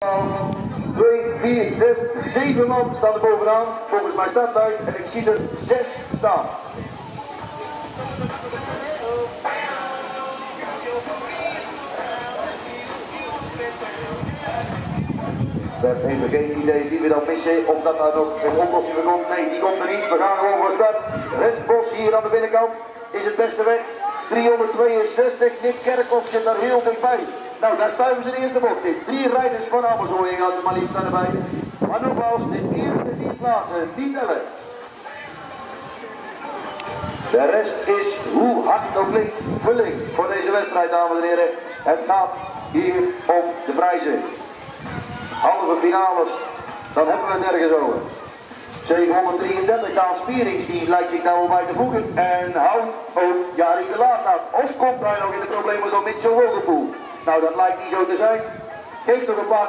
2, 4, 6, 7 man staan er bovenaan. Volgens mij staat uit en ik zie er 6 staan. We hebben geen idee wie we dan missen, of dat daar nog een oplossing voor komt. Nee, die komt er niet. We gaan gewoon voor start. Restbos hier aan de binnenkant is het beste weg. 362, Nick Kerkhoff zit daar heel dichtbij. Nou, daar stuiven ze de eerste bocht in. Drie rijders van Amersfoort gaan er maar liefst aan erbij. Maar nogmaals, de eerste die plaatsen, die tellen. De rest is, hoe hard ook klinkt, vulling voor deze wedstrijd, dames en heren. Het gaat hier om de prijzen. Halve finales, dan hebben we het nergens over. 733 Daan Spierings, die lijkt zich nou al bij te voegen. En houdt ook Jari de Laat aan. Of komt hij nog in de problemen door Mitchell Wogelpoel? Nou, dat lijkt niet zo te zijn. Geef toch een paar